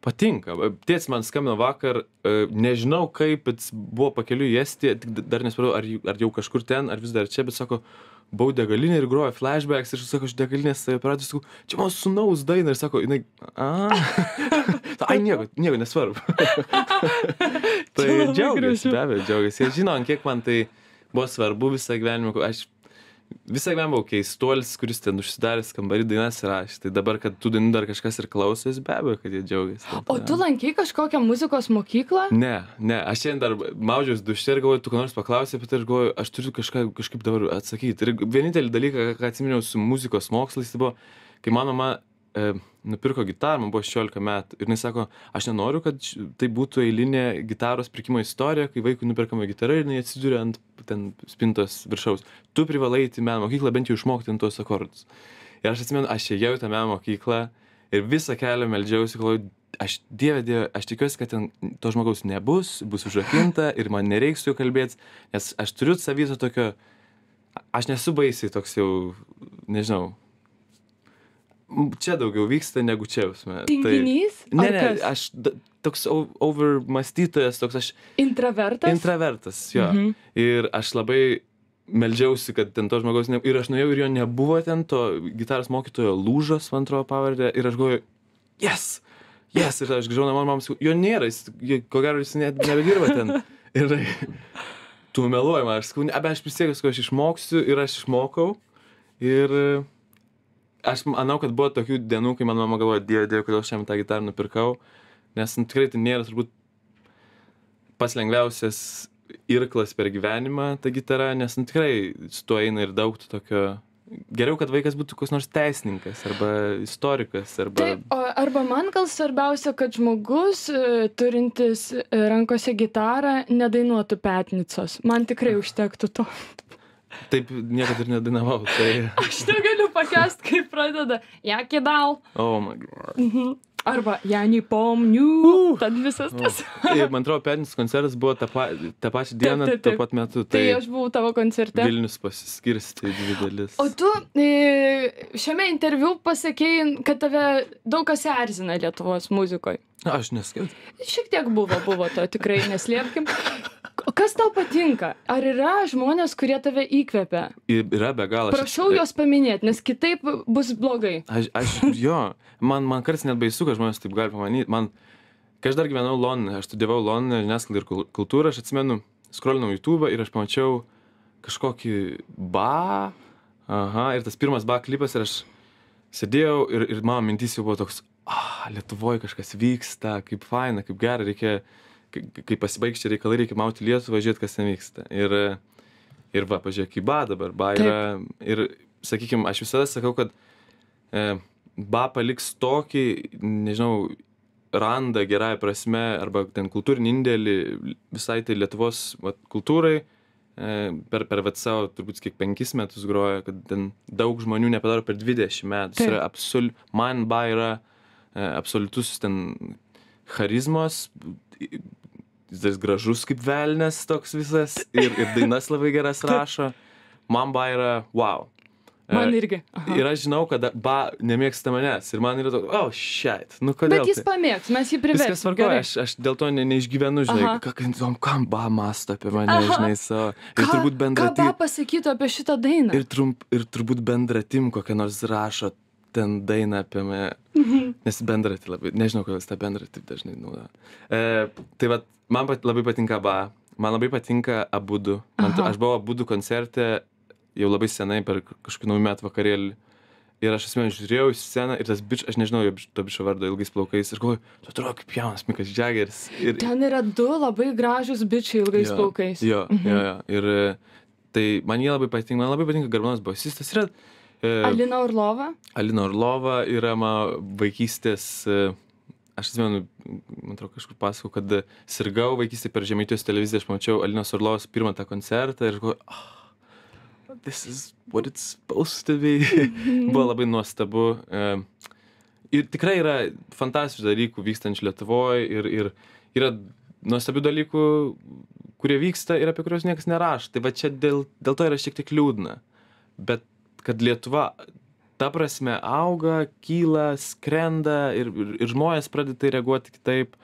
[SPEAKER 3] patinka. Tėtis man skambino vakar, e, nežinau kaip, bet buvo pakeliu į Estiją, dar nesupratau, ar, ar jau kažkur ten, ar vis dar čia, bet sako, buvau degalinė ir grojo flashbacks ir aš sakau, aš degalinės aparatų, sakau, čia mano sunaus daina ir sako, jinai, a, ai nieko, nieko nesvarbu. tai
[SPEAKER 2] gražu.
[SPEAKER 3] be abejo, džiaugiasi. Jie žino, kiek man tai buvo svarbu visą gyvenimą, aš visą gyvenimą buvau keistuolis, kuris ten užsidaręs kambarį dainas rašė. Tai dabar, kad tų dainų dar kažkas ir klausosi, be abejo, kad jie džiaugiasi.
[SPEAKER 2] O tu lankai kažkokią muzikos mokyklą?
[SPEAKER 3] Ne, ne, aš šiandien dar maudžiausi duše ir galvoju, tu ką nors paklausai apie tai ir galvoju, aš turiu kažką, kažkaip dabar atsakyti. Ir vienintelį dalyką, ką atsiminiau su muzikos mokslais, tai buvo, kai mano mama e, nupirko gitarą, man buvo 16 metų. Ir jis sako, aš nenoriu, kad tai būtų eilinė gitaros pirkimo istorija, kai vaikui nuperkama gitara ir jinai atsiduria ant ten spintos viršaus. Tu privalai į meno mokyklą bent jau išmokti ant tuos akordus. Ir aš atsimenu, aš ėjau į tą meno mokyklą ir visą kelią meldžiausi, galvoju, aš dieve, dieve, aš tikiuosi, kad ten to žmogaus nebus, bus užrakinta ir man nereiks su juo kalbėti, nes aš turiu savyto tokio, aš nesu baisiai toks jau, nežinau, čia daugiau vyksta negu čia jausme.
[SPEAKER 2] Tinginys?
[SPEAKER 3] Ne,
[SPEAKER 2] Ar
[SPEAKER 3] ne,
[SPEAKER 2] kas?
[SPEAKER 3] aš da- toks overmastytojas, toks aš
[SPEAKER 2] Intravertas?
[SPEAKER 3] intravertas, jo.
[SPEAKER 2] Mhm.
[SPEAKER 3] Ir aš labai meldžiausi, kad ten to žmogaus ne... Ir aš nuėjau ir jo nebuvo ten, to gitaros mokytojo lūžas, man atrodo, pavardė. Ir aš galvoju, yes, yes. Ir aš grįžau namo, man sakau, jo nėra, jis, ko gero jis net nebedirba ten. Ir tu meluoji man, aš sakau, ne, bet aš prisiekiu, kad aš išmoksiu ir aš išmokau. Ir aš manau, kad buvo tokių dienų, kai mano mama galvoja, dieve, dieve, kodėl aš jam tą gitarą nupirkau. Nes nu, tikrai tai nėra turbūt pats lengviausias irklas per gyvenimą ta gitara, nes nu, tikrai su tuo eina ir daug to tokio. Geriau, kad vaikas būtų koks nors teisininkas arba istorikas arba...
[SPEAKER 2] Taip, o arba man gal svarbiausia, kad žmogus e, turintis e, rankose gitarą nedainuotų petnicos. Man tikrai užtektų to.
[SPEAKER 3] Taip niekada ir nedainavau. Tai...
[SPEAKER 2] Aš negaliu pakęst, kai pradeda. Jaki dal.
[SPEAKER 3] Oh my god.
[SPEAKER 2] Mhm. Arba Janį pomniu. Tad visas tas.
[SPEAKER 3] Ir man atrodo, petinis koncertas buvo tą, pa, tą pačią dieną,
[SPEAKER 2] taip,
[SPEAKER 3] tuo
[SPEAKER 2] taip.
[SPEAKER 3] pat metu.
[SPEAKER 2] Tai
[SPEAKER 3] Tai,
[SPEAKER 2] aš buvau tavo koncerte.
[SPEAKER 3] Vilnius pasiskirsti į dvi dalis.
[SPEAKER 2] O tu e, šiame interviu pasakėjai, kad tave daug kas erzina Lietuvos muzikoje.
[SPEAKER 3] Aš neskaitau.
[SPEAKER 2] Šiek tiek buvo, buvo to tikrai neslėpkim. O kas tau patinka? Ar yra žmonės, kurie tave įkvepia?
[SPEAKER 3] Yra be galo. aš-
[SPEAKER 2] Prašau juos paminėti, nes kitaip bus blogai.
[SPEAKER 3] Aš, aš jo, man, man kartais net baisu, kad žmonės taip gali pamanyti. Man, kai aš dar gyvenau Londone, aš studijavau Londone žiniasklaidą ir kul- kultūrą, aš atsimenu, skrolinau YouTube ir aš pamačiau kažkokį ba, aha, ir tas pirmas ba klipas ir aš sėdėjau ir, ir mano mintys jau buvo toks, ah, Lietuvoje kažkas vyksta, kaip faina, kaip gera, reikia, kai, pasibaigs čia reikalai, reikia mauti Lietuvą, žiūrėti, kas ten vyksta. Ir, ir va, pažiūrėk, į ba dabar, ba
[SPEAKER 2] Taip.
[SPEAKER 3] yra, ir, sakykime, aš visada sakau, kad e, ba paliks tokį, nežinau, randą gerąją prasme arba ten kultūrinį indėlį visai tai Lietuvos vat, kultūrai e, per, per savo turbūt kiek penkis metus groja, kad ten daug žmonių nepadaro per 20 metų.
[SPEAKER 2] Taip.
[SPEAKER 3] Absol, man ba yra e, absoliutus ten charizmos, jis gražus kaip velnės toks visas ir, ir dainas labai geras rašo. Man ba yra wow. E,
[SPEAKER 2] Man irgi. Aha.
[SPEAKER 3] Ir aš žinau, kad ba nemėgsta manęs. Ir man yra toks, oh, shit, nu kodėl?
[SPEAKER 2] Bet jis
[SPEAKER 3] tai?
[SPEAKER 2] pamėgs, mes jį
[SPEAKER 3] Viskas
[SPEAKER 2] priversim.
[SPEAKER 3] tvarkoja,
[SPEAKER 2] gerai.
[SPEAKER 3] aš, aš dėl to ne, neišgyvenu, žinai, kam, kam ba mąsto apie mane,
[SPEAKER 2] Aha.
[SPEAKER 3] žinai, savo. Ir
[SPEAKER 2] Ką-
[SPEAKER 3] turbūt bendra
[SPEAKER 2] Ką ba pasakytų apie šitą dainą?
[SPEAKER 3] ir, trump, ir turbūt bendra tim kokią nors rašo ten dainą apie mane.
[SPEAKER 2] Mhm.
[SPEAKER 3] Nes bendra tai labai, nežinau, kodėl tą bendrą taip dažnai naudoja. E, tai va, man pat, labai patinka ba, man labai patinka abudu. Man,
[SPEAKER 2] Aha.
[SPEAKER 3] aš buvau abudu koncerte jau labai senai per kažkokį naujų metų vakarėlį. Ir aš asmeniškai žiūrėjau į sceną ir tas bičias, aš nežinau jo to bičio vardo ilgais plaukais. Ir galvoju, tu atrodo kaip jaunas Mikas Džageris. Ir,
[SPEAKER 2] Ten yra du labai gražus bičiai ilgais
[SPEAKER 3] Jo,
[SPEAKER 2] plaukais.
[SPEAKER 3] Jo, jo, jo. Ir e, tai man jie labai patinka, man labai patinka Garbanas bosistas. Yra e,
[SPEAKER 2] Alina Orlova.
[SPEAKER 3] Alina Orlova, yra mano vaikystės, e, aš atsimenu, man atrodo, kažkur pasakau, kad e, sirgau vaikystėje per Žemaitijos televiziją, aš pamačiau Alinos Orlovos pirmą tą koncertą ir galvoju, oh, this is what it's supposed to be. Buvo labai nuostabu. E, Ir tikrai yra fantastiškų dalykų vykstančių Lietuvoje ir, ir yra nuostabių dalykų, kurie vyksta ir apie kuriuos niekas nerašo. Tai va čia dėl, dėl to yra šiek tiek liūdna. Bet kad Lietuva ta prasme auga, kyla, skrenda ir, ir, ir žmonės pradeda tai reaguoti kitaip.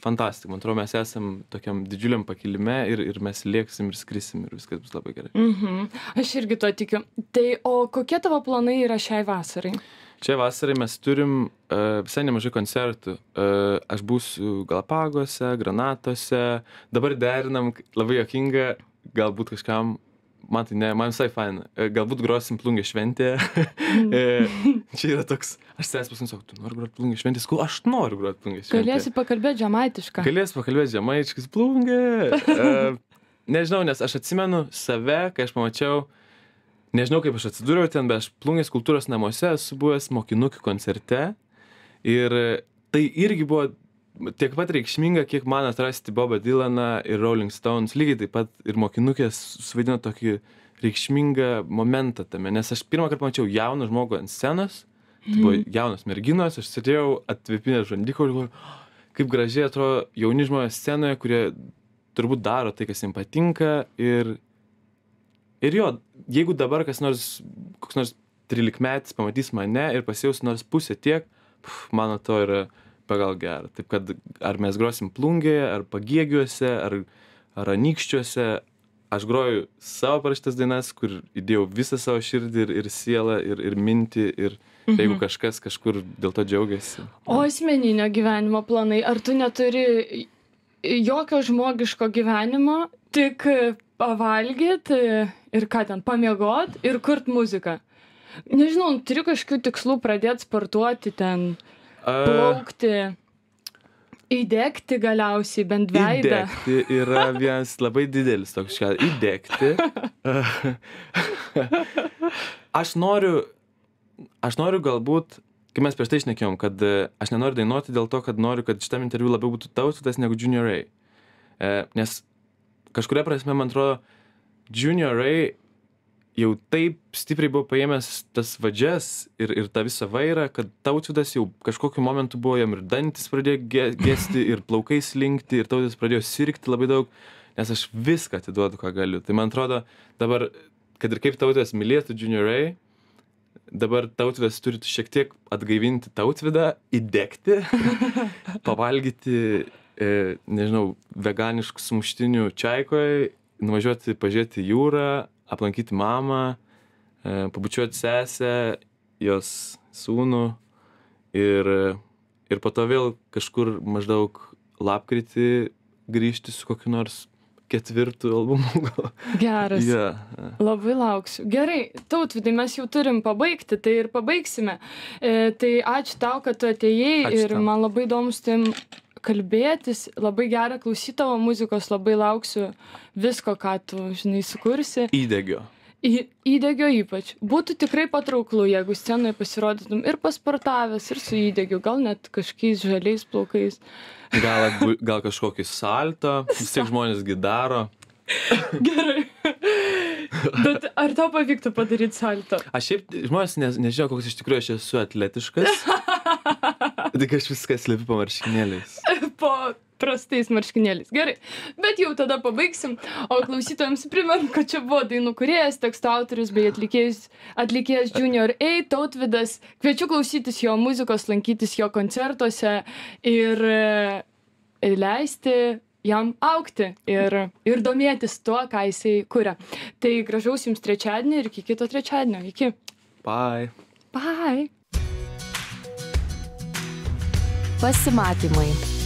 [SPEAKER 3] Fantastika, man atrodo, mes esam tokiam didžiuliam pakilime ir, ir mes lėksim ir skrisim ir viskas bus labai gerai.
[SPEAKER 2] Mhm. Aš irgi to tikiu. Tai o kokie tavo planai yra šiai vasarai?
[SPEAKER 3] Čia vasarai mes turim uh, visai nemažai koncertų. Uh, aš būsiu Galapagose, Granatose. Dabar derinam, labai jokinga, galbūt kažkam, man tai ne, man visai faina. Uh, galbūt grosim plungė šventė. čia yra toks, aš pasim sakau, tu nori groti plungė šventė, sakau, aš noriu groti plungė šventė.
[SPEAKER 2] Galėsi pakalbėti žemaitišką.
[SPEAKER 3] Galės pakalbėti žemaičiais, plungė. Uh, nežinau, nes aš atsimenu save, kai aš pamačiau, nežinau kaip aš atsidūriau ten, bet aš plungės kultūros namuose esu buvęs mokinukių koncerte. Ir tai irgi buvo tiek pat reikšminga, kiek man atrasti Bobą Dylaną ir Rolling Stones. Lygiai taip pat ir mokinukės suvaidino tokį reikšmingą momentą tame, nes aš pirmą kartą mačiau jauną žmogų ant scenos. Tai buvo jaunos merginos, aš sėdėjau atvipinę žandiko ir galvoju, "Oh, kaip gražiai atrodo jauni žmonės scenoje, kurie turbūt daro tai, kas jiems patinka. Ir, ir jo, jeigu dabar kas nors, koks nors trilikmetis pamatys mane ir pasijaus nors pusę tiek, pf, man to yra pagal gera. Taip kad ar mes grosim plungėje, ar pagėgiuose, ar, ar anykščiuose, aš groju savo parašytas dainas, kur įdėjau visą savo širdį ir, ir sielą, ir, ir mintį, ir mhm. jeigu kažkas kažkur dėl to džiaugiasi.
[SPEAKER 2] O asmeninio gyvenimo planai, ar tu neturi jokio žmogiško gyvenimo, tik pavalgyti ir ką ten, pamiegot ir kurt muziką? Nežinau, turiu kažkokių tikslų pradėti sportuoti ten, plaukti. Įdegti galiausiai bent veidą.
[SPEAKER 3] Įdegti yra vienas labai didelis toks šia. Įdegti. aš noriu, aš noriu galbūt, kai mes prieš tai išnekėjom, kad e, aš nenoriu dainuoti dėl to, kad noriu, kad šitam interviu labiau būtų tautvydas negu Junior Ray. E, nes kažkuria prasme, man atrodo, Junior Ray jau taip stipriai buvo paėmęs tas vadžias ir, ir tą visą vairą, kad tautvydas jau kažkokiu momentu buvo jam ir dantis pradėjo ge, gesti, ir plaukai slinkti, ir tautvydas pradėjo sirgti labai daug, nes aš viską atiduodu, ką galiu. Tai man atrodo, dabar, kad ir kaip tautvydas mylėtų Junior Ray, dabar tautvydas turi šiek tiek atgaivinti tautvydą, įdegti, pavalgyti, e, nežinau, veganiškų sumuštinių čiaikoje, nuvažiuoti pažiūrėti jūrą, aplankyti mamą, e, pabučiuoti sesę, jos sūnų ir, ir po to vėl kažkur maždaug lapkritį grįžti su kokiu nors ketvirtų albumų.
[SPEAKER 2] Geras.
[SPEAKER 3] Yeah.
[SPEAKER 2] Labai lauksiu. Gerai, tautvidai, mes jau turim pabaigti, tai ir pabaigsime. E, tai ačiū tau, kad tu atėjai ačiū ir tau. man labai įdomu su tim kalbėtis, labai gera klausyti tavo muzikos, labai lauksiu visko, ką tu, žinai, sukursi.
[SPEAKER 3] Įdegio.
[SPEAKER 2] Į, įdegio ypač. Būtų tikrai patrauklu, jeigu scenoje pasirodytum ir pasportavęs, ir su įdegiu, gal net kažkokiais žaliais plaukais.
[SPEAKER 3] Gal, gal kažkokį saltą, vis tiek žmonėsgi daro.
[SPEAKER 2] Gerai. Bet ar tau pavyktų padaryti saltą?
[SPEAKER 3] Aš šiaip, žmonės ne, nežino, koks iš tikrųjų aš esu atletiškas. Tik aš viską slepiu po marškinėliais.
[SPEAKER 2] po prastais marškinėliais. Gerai, bet jau tada pabaigsim. O klausytojams primenu, kad čia buvo dainų kuriejas, teksto autorius bei atlikėjas, atlikėjas Junior A. Tautvidas. Kviečiu klausytis jo muzikos, lankytis jo koncertuose ir, ir e, leisti jam aukti ir, ir domėtis tuo, ką jisai kuria. Tai gražaus jums trečiadienį ir iki kito trečiadienio. Iki.
[SPEAKER 3] Bye.
[SPEAKER 2] Bye.
[SPEAKER 1] Pasimatymai.